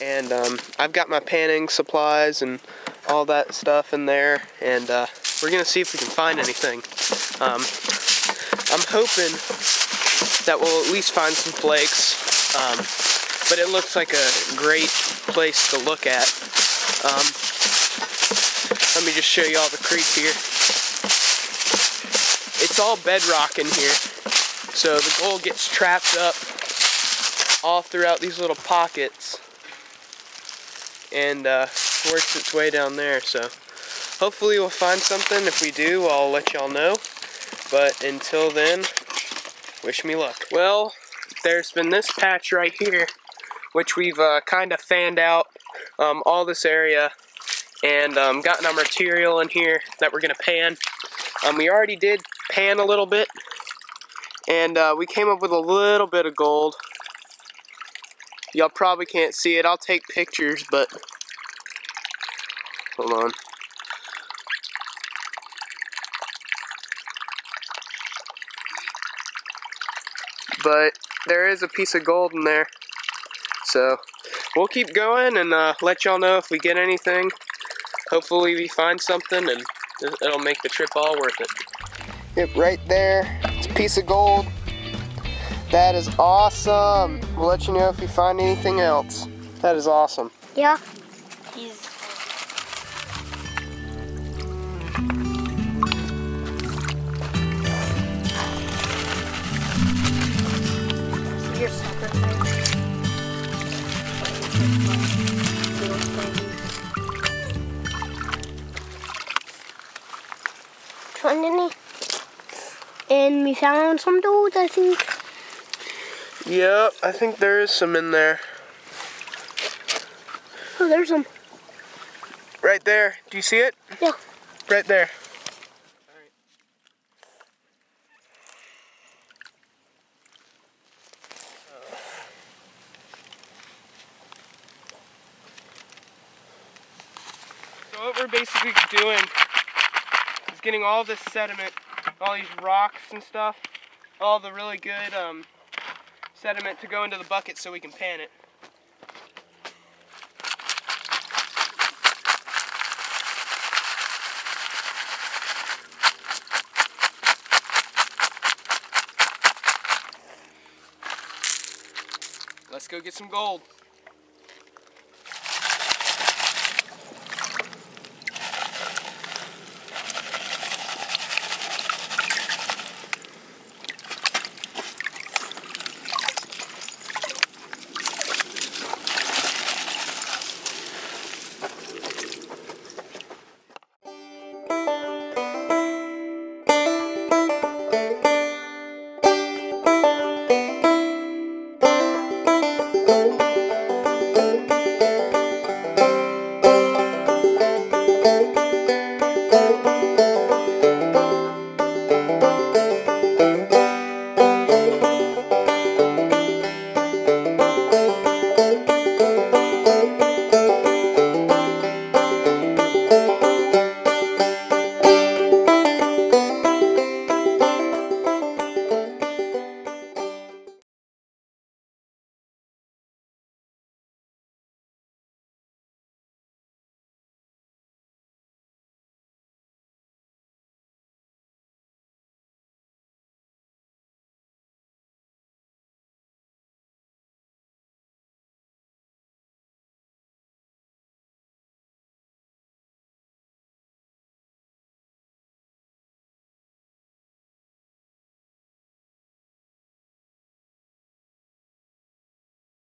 And um, I've got my panning supplies and all that stuff in there. And uh, we're to see if we can find anything. Um, I'm hoping that we'll at least find some flakes. Um, but it looks like a great place to look at. Um, let me just show you all the creek here. It's all bedrock in here. So the gold gets trapped up all throughout these little pockets and uh, works its way down there. So hopefully we'll find something. If we do, I'll let y'all know. But until then, wish me luck. Well, there's been this patch right here, which we've uh, kind of fanned out um, all this area and um, gotten our material in here that we're going to pan. Um, we already did pan a little bit, and uh, we came up with a little bit of gold. Y'all probably can't see it. I'll take pictures, but hold on. But there is a piece of gold in there. So we'll keep going and uh, let y'all know if we get anything. Hopefully we find something and it'll make the trip all worth it. Yep, right there. It's a piece of gold. That is awesome. We'll let you know if we find anything else. That is awesome. Yeah. He's? And we found some dudes, I think. Yep, I think there is some in there. Oh, there's some. Right there. Do you see it? Yeah. Right there. So what we're basically doing is getting all this sediment, all these rocks and stuff, all the really good um, sediment to go into the bucket so we can pan it. Let's go get some gold.